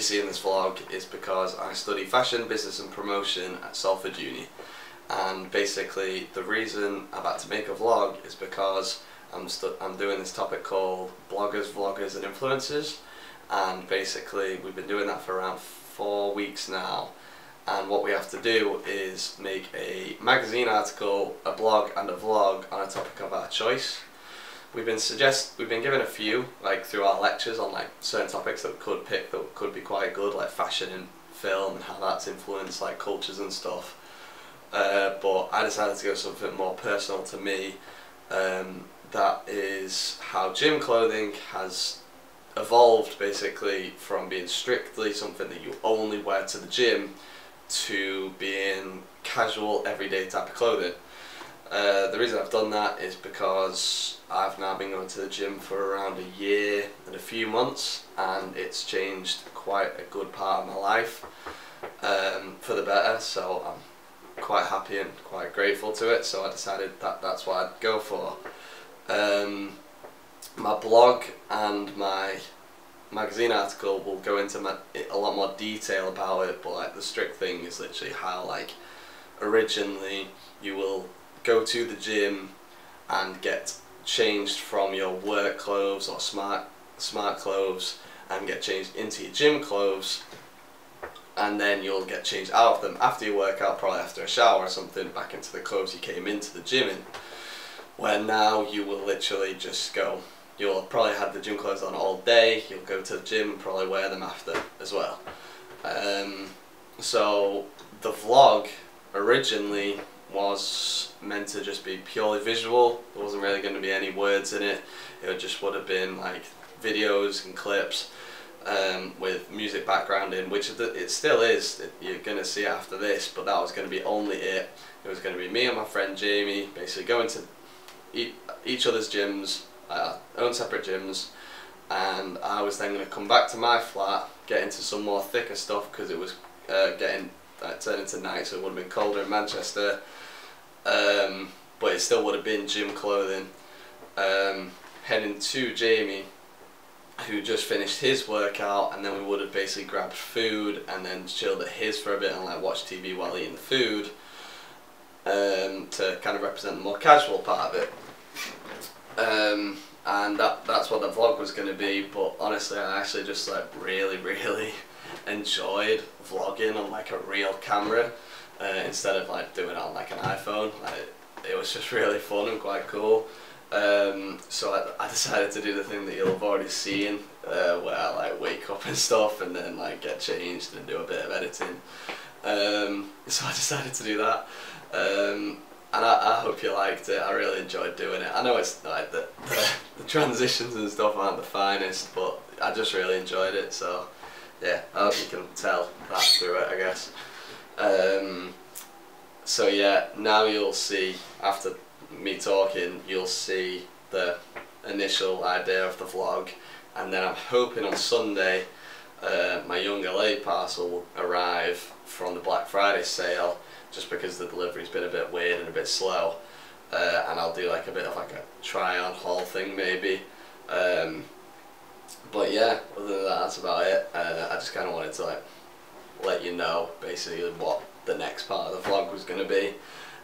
you see in this vlog is because I study fashion, business and promotion at Salford Uni. And basically the reason I've had to make a vlog is because I'm, I'm doing this topic called bloggers, vloggers and influencers. And basically we've been doing that for around four weeks now. And what we have to do is make a magazine article, a blog and a vlog on a topic of our choice. We've been suggest we've been given a few like through our lectures on like certain topics that we could pick that could be quite good like fashion and film and how that's influenced like cultures and stuff. Uh, but I decided to go something more personal to me. Um, that is how gym clothing has evolved basically from being strictly something that you only wear to the gym to being casual everyday type of clothing. Uh, the reason I've done that is because I've now been going to the gym for around a year and a few months and it's changed quite a good part of my life um, for the better so I'm quite happy and quite grateful to it so I decided that that's what I'd go for. Um, my blog and my magazine article will go into my, a lot more detail about it but like the strict thing is literally how like originally you will go to the gym and get changed from your work clothes or smart smart clothes and get changed into your gym clothes and then you'll get changed out of them after your workout probably after a shower or something back into the clothes you came into the gym in where now you will literally just go you'll probably have the gym clothes on all day, you'll go to the gym and probably wear them after as well. Um, so the vlog originally was meant to just be purely visual, there wasn't really going to be any words in it, it just would have been like videos and clips um, with music background in, which it still is, you're going to see after this, but that was going to be only it. It was going to be me and my friend Jamie basically going to each other's gyms, uh, own separate gyms and I was then going to come back to my flat, get into some more thicker stuff because it was uh, getting uh, turned into night so it would have been colder in Manchester. Um, but it still would have been gym clothing. Um, heading to Jamie who just finished his workout and then we would have basically grabbed food and then chilled at his for a bit and like watched TV while eating the food um, to kind of represent the more casual part of it. Um, and that that's what the vlog was going to be but honestly I actually just like really really enjoyed vlogging on like a real camera uh, instead of like doing it on like an iPhone like, it was just really fun and quite cool um, so I, I, decided to do the thing that you'll have already seen uh, where I like wake up and stuff and then like get changed and do a bit of editing um, so I decided to do that um, and I, I, hope you liked it. I really enjoyed doing it. I know it's like the, the, the, transitions and stuff aren't the finest, but I just really enjoyed it. So yeah, I hope you can tell that through it, I guess. Um, so yeah, now you'll see after me talking, you'll see the initial idea of the vlog, and then I'm hoping on Sunday uh, my young LA parcel will arrive from the Black Friday sale just because the delivery's been a bit weird and a bit slow. Uh, and I'll do like a bit of like a try on haul thing maybe. Um, but yeah, other than that, that's about it. Uh, I just kind of wanted to like let you know basically what the next part of the vlog was going to be.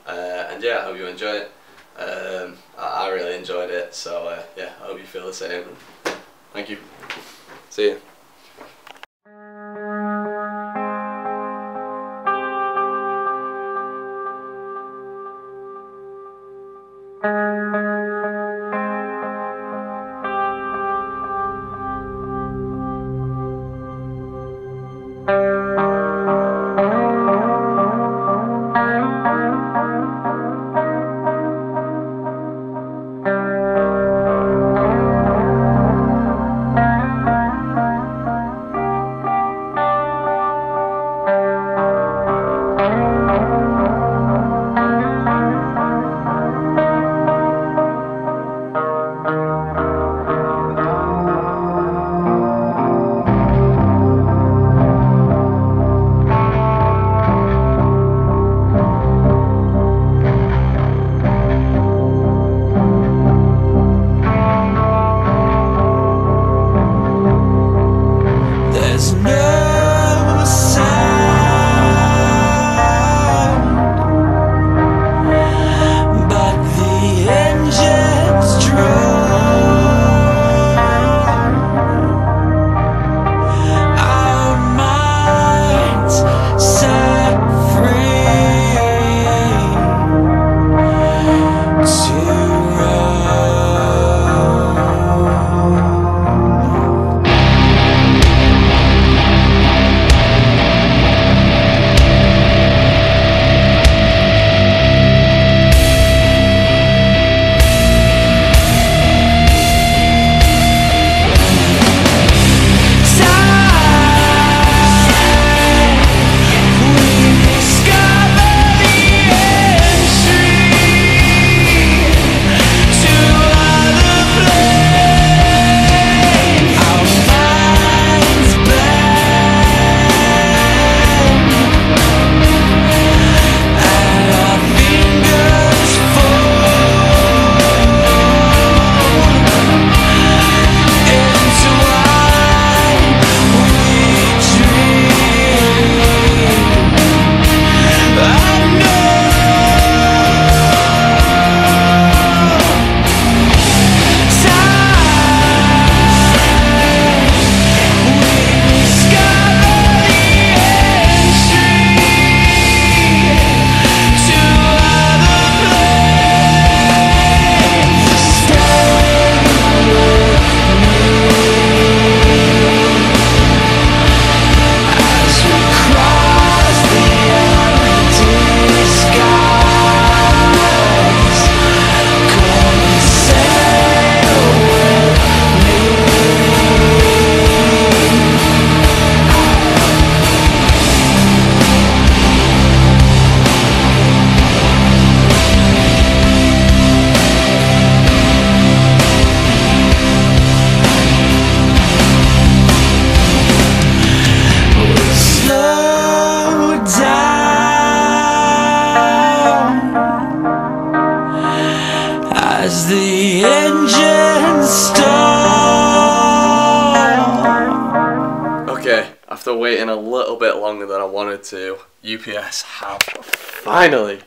Uh, and yeah, I hope you enjoy it. Um, I, I, really enjoyed it, so uh, yeah, I hope you feel the same. Thank you. See you. After waiting a little bit longer than I wanted to, UPS have finally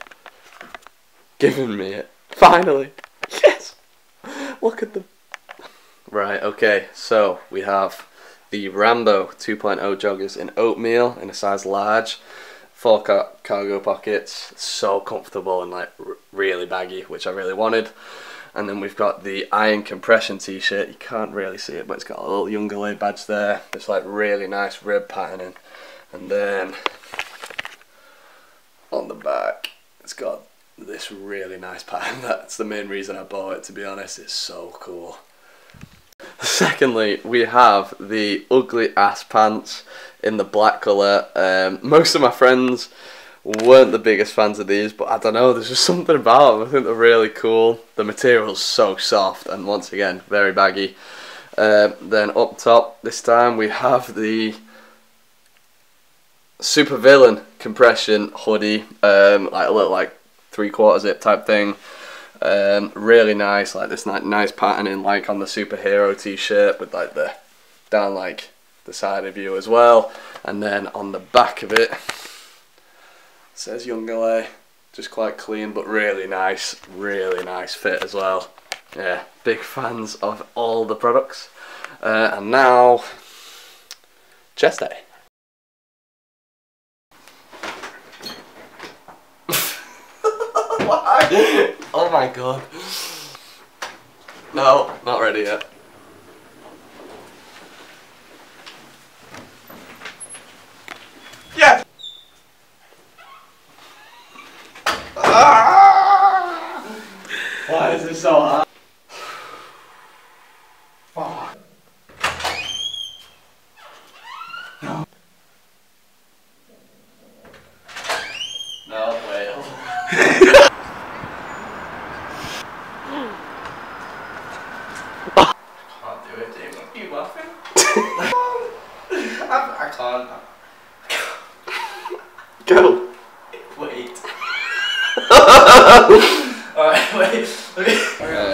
given me it. Finally. Yes! Look at them. Right, okay, so we have the Rambo 2.0 joggers in oatmeal in a size large. Four car cargo pockets, so comfortable and like really baggy, which I really wanted. And then we've got the Iron Compression t-shirt. You can't really see it, but it's got a little Young badge there. It's like really nice rib patterning. And then on the back, it's got this really nice pattern. That's the main reason I bought it, to be honest. It's so cool. Secondly, we have the ugly ass pants in the black colour. Um, most of my friends weren't the biggest fans of these, but I don't know, there's just something about them. I think they're really cool. The material's so soft and once again, very baggy. Uh, then up top, this time we have the Super Villain compression hoodie, um, like a little like three quarter zip type thing. Um, really nice, like this nice patterning like on the superhero t-shirt with like the down like the side of you as well. And then on the back of it, says Young LA. Just quite clean but really nice, really nice fit as well. Yeah, big fans of all the products. Uh, and now, chest day. Why? oh my god. No, not ready yet. Yeah! Why is it so hot? Fuck. No. No, wait. I can't do it, Damon. Are you laughing? I, I can't. Go. Wait. Wait. Okay.